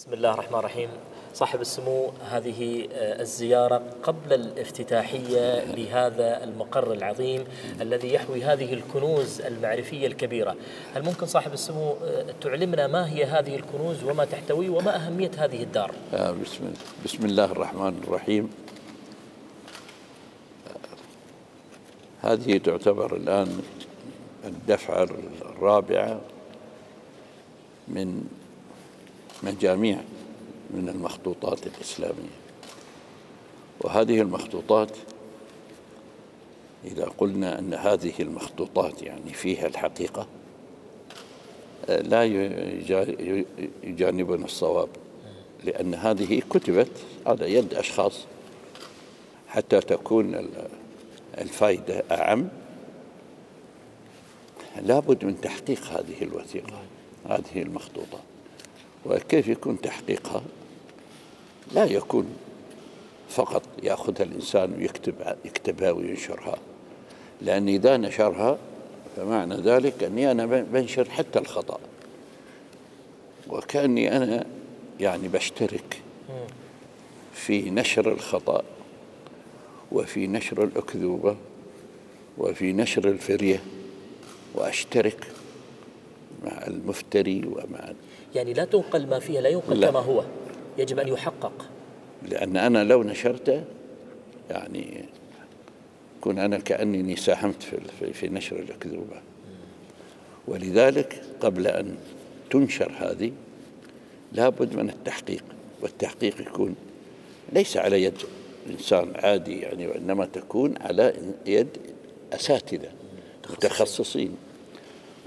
بسم الله الرحمن الرحيم. صاحب السمو هذه الزيارة قبل الافتتاحية لهذا المقر العظيم الذي يحوي هذه الكنوز المعرفية الكبيرة. هل ممكن صاحب السمو تعلمنا ما هي هذه الكنوز وما تحتوي وما أهمية هذه الدار؟ بسم, بسم الله الرحمن الرحيم. هذه تعتبر الآن الدفعة الرابعة من مجاميع من المخطوطات الإسلامية. وهذه المخطوطات إذا قلنا أن هذه المخطوطات يعني فيها الحقيقة لا يجانبنا الصواب لأن هذه كتبت على يد أشخاص حتى تكون الفائدة أعم. لابد من تحقيق هذه الوثيقة هذه المخطوطات وكيف يكون تحقيقها؟ لا يكون فقط ياخذها الإنسان ويكتب يكتبها وينشرها. لأن إذا نشرها فمعنى ذلك أني أنا بنشر حتى الخطأ. وكأني أنا يعني بشترك في نشر الخطأ وفي نشر الأكذوبة وفي نشر الفرية وأشترك مع المفتري ومع يعني لا تنقل ما فيها لا ينقل لا. كما هو. يجب أن يحقق. لأن أنا لو نشرته يعني كون أنا كأنني ساهمت في, في نشر الأكذوبة. ولذلك قبل أن تنشر هذه لابد من التحقيق. والتحقيق يكون ليس على يد إنسان عادي يعني وإنما تكون على يد أساتذة متخصصين.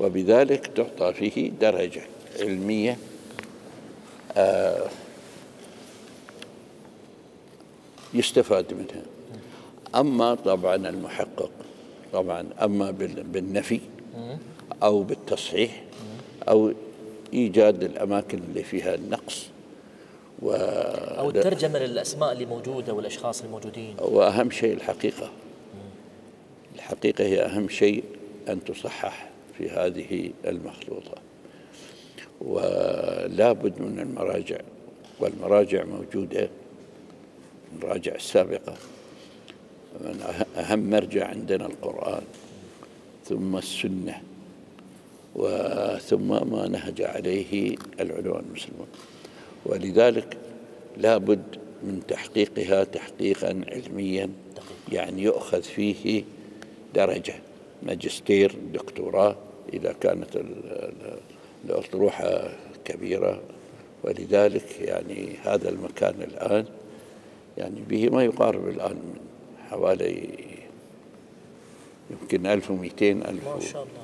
وبذلك تعطى فيه درجة علمية آه يستفاد منها. أما طبعا المحقق طبعا أما بالنفي أو بالتصحيح أو إيجاد الأماكن اللي فيها النقص و أو الترجمة للأسماء اللي موجودة والأشخاص الموجودين. وأهم شيء الحقيقة. الحقيقة هي أهم شيء أن تصحح في هذه المخلوطة. ولا بد من المراجع والمراجع موجودة المراجع السابقة. من أهم مرجع عندنا القرآن ثم السنة وثم ما نهج عليه العلماء المسلمون. ولذلك لا بد من تحقيقها تحقيقا علميا يعني يؤخذ فيه درجة. ماجستير دكتوراه إذا كانت الأطروحة كبيرة. ولذلك يعني هذا المكان الآن يعني به ما يقارب الآن من حوالي يمكن 1200 ألف ما شاء الله.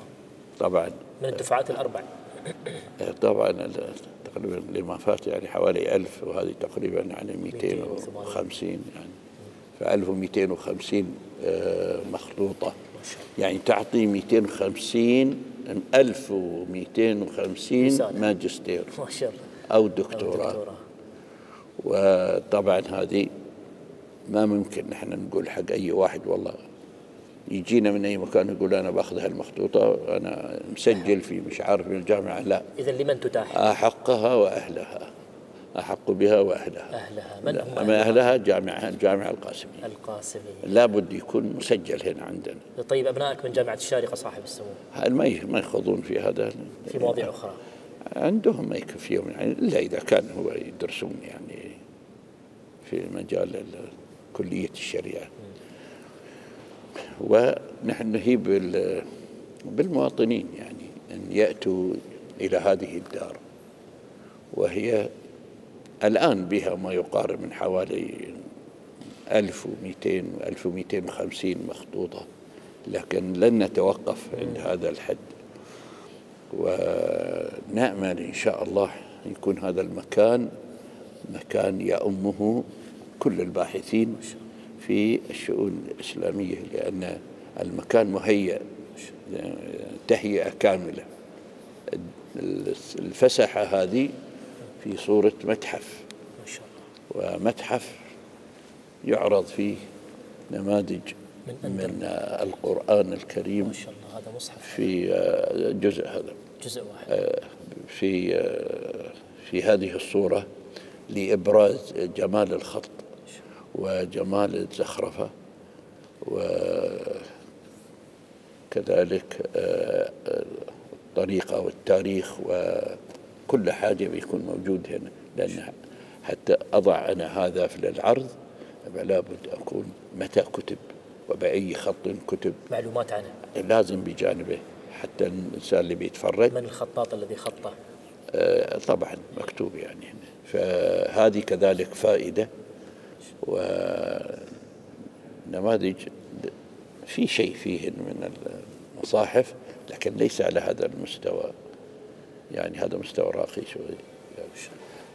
طبعا. من الدفعات الأربع. طبعا تقريبا لما فات يعني حوالي ألف وهذه تقريبا يعني 250 يعني. ف 1250 مخلوطة. يعني تعطي 250 1250 ماجستير ما شاء الله. أو دكتوراه. وطبعا هذه ما ممكن نحن نقول حق أي واحد والله. يجينا من أي مكان يقول أنا بأخذ هالمخطوطة أنا مسجل في مش عارف من الجامعة لا. إذا لمن تتاح؟ أحقها وأهلها. أحق بها وأهلها. أهلها. من هم أهلها, أهلها جامعة الجامعة القاسمية. القاسمية. لابد يكون مسجل هنا عندنا. طيب أبنائك من جامعة الشارقة صاحب السمو؟ ما ما يخوضون في هذا. في مواضيع أخرى؟ عندهم ما يكفيهم يعني إلا إذا كان هو يدرسون يعني في مجال كلية الشريعة. ونحن نهيب بالمواطنين يعني أن يأتوا إلى هذه الدار. وهي الآن بها ما يقارب من حوالي 1200 1250 مخطوطة لكن لن نتوقف عند هذا الحد. ونأمل إن شاء الله يكون هذا المكان مكان يأمه كل الباحثين في الشؤون الإسلامية لأن المكان مهيأ تهيئة كاملة. الفسحة هذه في صورة متحف. ما شاء الله. ومتحف يعرض فيه نماذج من, من القرآن الكريم ما شاء الله هذا مصحف. في جزء هذا. جزء واحد. في في هذه الصورة لإبراز جمال الخط وجمال الزخرفة وكذلك آه، الطريقة والتاريخ وكل حاجة بيكون موجود هنا لأن حتى أضع أنا هذا في العرض لابد أكون متى كتب وبأي خط كتب. معلومات عنه. لازم بجانبه حتى الإنسان اللي بيتفرج. من الخطاط الذي خطه؟ آه، طبعا مكتوب يعني فهذه كذلك فائدة. ونماذج في شيء فيهن من المصاحف لكن ليس على هذا المستوى. يعني هذا مستوى راقي شوي.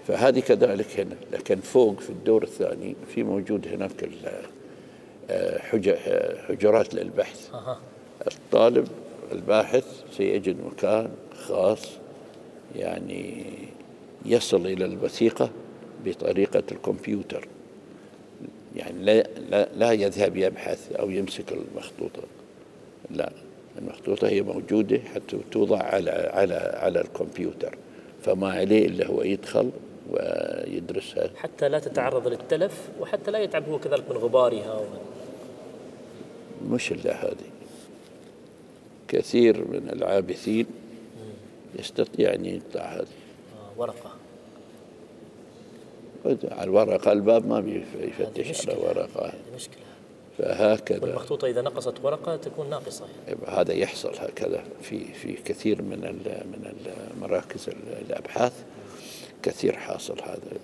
فهذه كذلك هنا. لكن فوق في الدور الثاني في موجود هناك آه، حجرات للبحث. الطالب الباحث سيجد مكان خاص يعني يصل إلى الوثيقة بطريقة الكمبيوتر. يعني لا, لا, لا يذهب يبحث أو يمسك المخطوطة. لا. المخطوطة هي موجودة حتى توضع على على على الكمبيوتر. فما عليه إلا هو يدخل ويدرسها. حتى لا تتعرض للتلف وحتى لا يتعب هو كذلك من غبارها مش إلا هذه. كثير من العابثين يستطيع أن يقطع هذه. آه ورقة. على الورقة الباب ما بيفتش على ورقة. مشكلة. فهكذا. والمخطوطة إذا نقصت ورقة تكون ناقصة يعني. هذا يحصل هكذا في في كثير من من مراكز الأبحاث كثير حاصل هذا.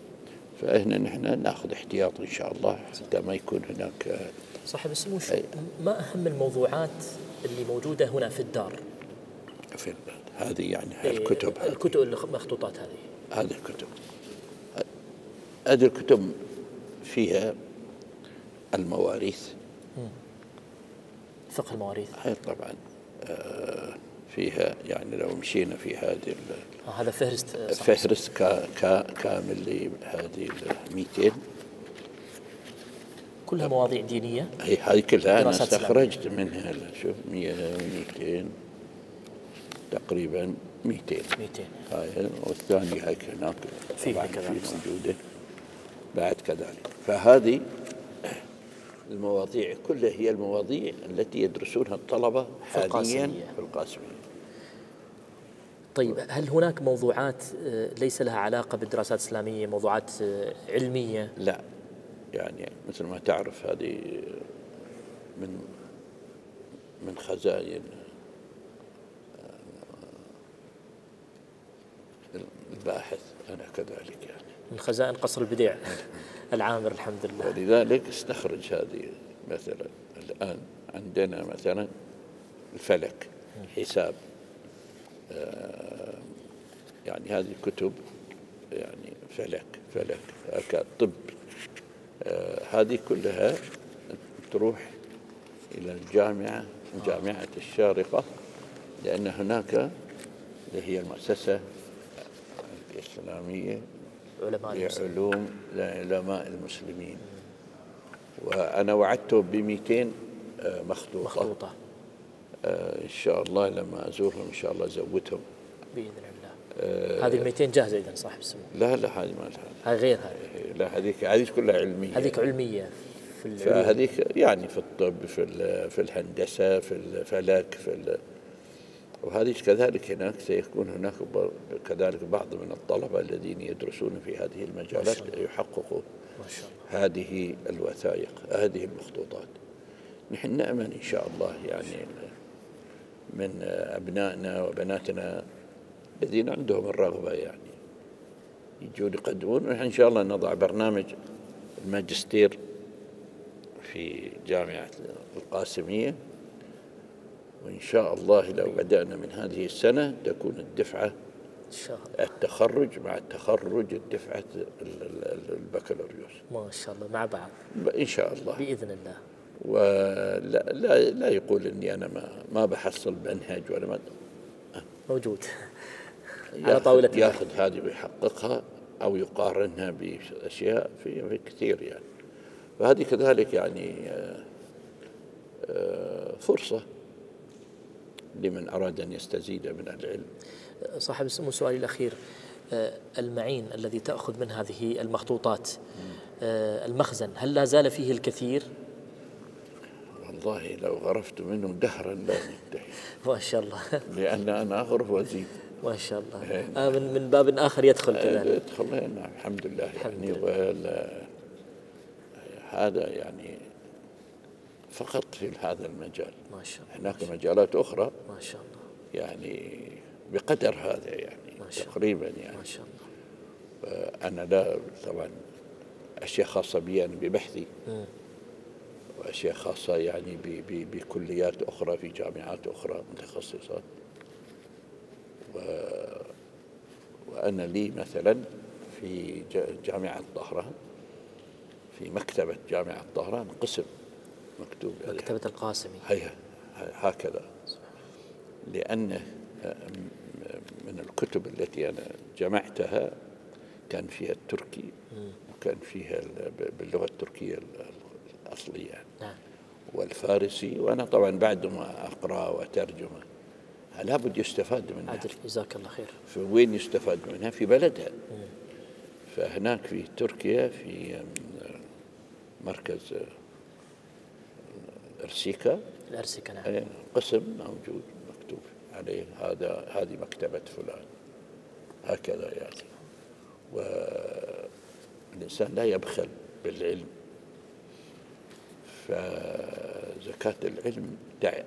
فهنا نحن نأخذ احتياط إن شاء الله حتى ما يكون هناك. صاحب السمو ما أهم الموضوعات اللي موجودة هنا في الدار؟ في هذه يعني إيه، الكتب الكتب المخطوطات هذه. هذه الكتب. هذه الكتب فيها المواريث فقه المواريث. هي طبعا آه، فيها يعني لو مشينا في هذه آه هذا فهرست فهرست كا كا كامل لهذه ال 200 كلها مواضيع دينية. هي هذه كلها أنا استخرجت منها شوف 100 200 تقريبا 200 200 هاي والثانية هيك هناك في كذلك موجودة بعد كذلك. فهذه المواضيع كلها هي المواضيع التي يدرسونها الطلبة حاليا في القاسمية. طيب هل هناك موضوعات آه، ليس لها علاقة بالدراسات الإسلامية موضوعات آه، علمية؟ لا. يعني مثل ما تعرف هذه من من خزائن آه، الباحث أنا كذلك يعني. من خزائن قصر البديع العامر الحمد لله. ولذلك استخرج هذه مثلا الآن عندنا مثلا الفلك حساب آه، يعني هذه الكتب يعني فلك فلك طب آه، هذه كلها تروح إلى الجامعة جامعة الشارقة لأن هناك اللي هي المؤسسة الإسلامية علماء لعلوم لعلماء المسلمين. وأنا وعدته ب 200 آه، مخطوطة. مخطوطة. آه، إن شاء الله لما أزورهم إن شاء الله أزودهم. بإذن الله. آه هذه ال 200 جاهزة إذا صاحب السمو لا لا هذه ما لها. هذه غير هذه. إيه، لا هذيك هذيك كلها علمية. هذيك علمية في فهذيك يعني في الطب في في الهندسة في الفلك في وهذه كذلك هناك سيكون هناك كذلك بعض من الطلبة الذين يدرسون في هذه المجالات يحققوا هذه الوثائق هذه المخطوطات. نحن نأمل إن شاء الله يعني من أبنائنا وبناتنا الذين عندهم الرغبة يعني يجون يقدمون ونحن إن شاء الله نضع برنامج الماجستير في جامعة القاسمية. وإن شاء الله لو بدأنا من هذه السنة تكون الدفعة إن شاء الله. التخرج مع التخرج الدفعة البكالوريوس. ما شاء الله مع بعض. إن شاء الله. بإذن الله. ولا لا, لا يقول إني أنا ما ما بحصل منهج ولا ما موجود. على طاولة يأخذ هذه ويحققها أو يقارنها بأشياء في كثير يعني. فهذه كذلك يعني آه، آه، فرصة. لمن أراد أن يستزيد من العلم. صاحب السمو سؤالي الأخير. آه، المعين الذي تأخذ من هذه المخطوطات آه، المخزن هل لا زال فيه الكثير؟ والله لو غرفت منه دهرا لا ينتهي. ما شاء الله. لأن أنا أغرف وأزيد. ما شاء الله. آه من من باب آخر يدخل كذلك. ادخل نعم. الحمد لله. الحمد يعني ولا- هذا يعني فقط في هذا المجال. ما شاء الله. هناك مجالات أخرى ما شاء الله. يعني بقدر هذا يعني ما شاء. تقريبا يعني. ما شاء الله. أنا لا طبعا أشياء خاصة بي أنا ببحثي. مم. وأشياء خاصة يعني بكليات أخرى في جامعات أخرى متخصصة و وأنا لي مثلا في جامعة طهران في مكتبة جامعة طهران قسم مكتوب مكتبة القاسمي. هي هكذا. لأن من الكتب التي أنا جمعتها كان فيها التركي وكان فيها ال- باللغة التركية الأصلية. نعم. والفارسي وأنا طبعا بعد ما أقرأ وأترجمه لابد يستفاد منها. عادل جزاك الله خير. فوين يستفاد منها؟ في بلدها. فهناك في تركيا في مركز ارسيكا الأرسكة نعم. أي قسم موجود مكتوب عليه هذا هذه مكتبة فلان. هكذا يعني. والإنسان لا يبخل بالعلم. فزكاة العلم تع-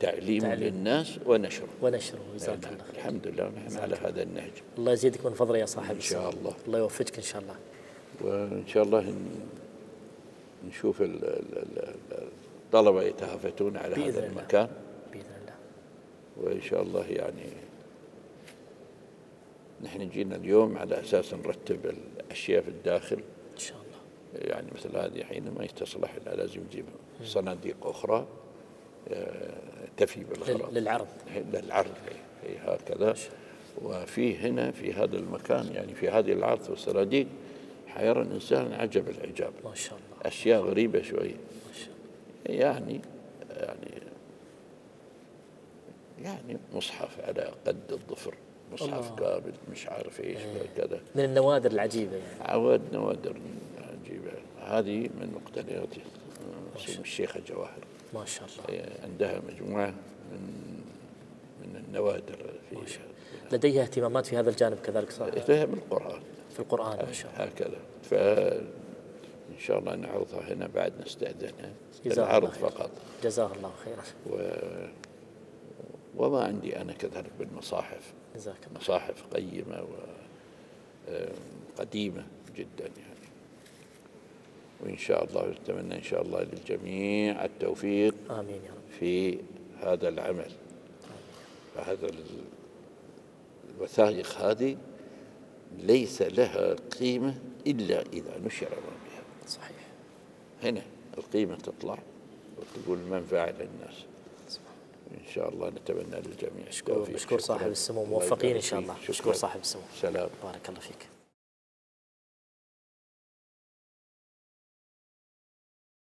تعليم تعليم. للناس ونشره ونشره جزاك نعم. الله خير. الحمد لله نحن على هذا النهج. الله يزيدك من فضله يا صاحب إن شاء. الله. الله يوفقك إن شاء الله. وإن شاء الله نشوف ال- ال- ال- الطلبة يتهافتون على بإذن هذا الله. المكان. بإذن الله. وإن شاء الله يعني نحن جينا اليوم على أساس نرتب الأشياء في الداخل. إن شاء الله. يعني مثل هذه حين ما يستصلح إلا لازم نجيب صناديق أخرى آه، تفي بالغرض للعرض. للعرض هي- هي هكذا. وفي هنا في هذا المكان يعني في هذه العرض والصناديق حيرى الإنسان عجب العجاب ما شاء الله. أشياء غريبة شوي. ما شاء الله. يعني يعني يعني مصحف على قد الظفر مصحف. كامل مش عارف إيش كذا. من النوادر العجيبة يعني. عود نوادر عجيبة. هذه من مقتنيات سمو الشيخة جواهر ما شاء الله. هي عندها مجموعة من من النوادر في لديها اهتمامات في هذا الجانب كذلك صاحب فهم القرآن في القرآن ما شاء الله. هكذا. فإن شاء الله نعرضها هنا بعد نستأذنها العرض الله خير. فقط. جزاه الله خيرا. و وما عندي أنا كذلك بالمصاحف. جزاك الله. مصاحف قيمة وقديمة جدا يعني. وإن شاء الله نتمنى إن شاء الله للجميع التوفيق آمين يا رب. في هذا العمل. فهذا ال- الوثائق هذه ليس لها قيمة إلا إذا نشر صحيح هنا القيمة تطلع وتقول منفعة للناس إن شاء الله نتمنى للجميع مشكور. مشكور. صاحب السمو موفقين إن شاء. الله. مشكور صاحب السمو سلام بارك الله فيك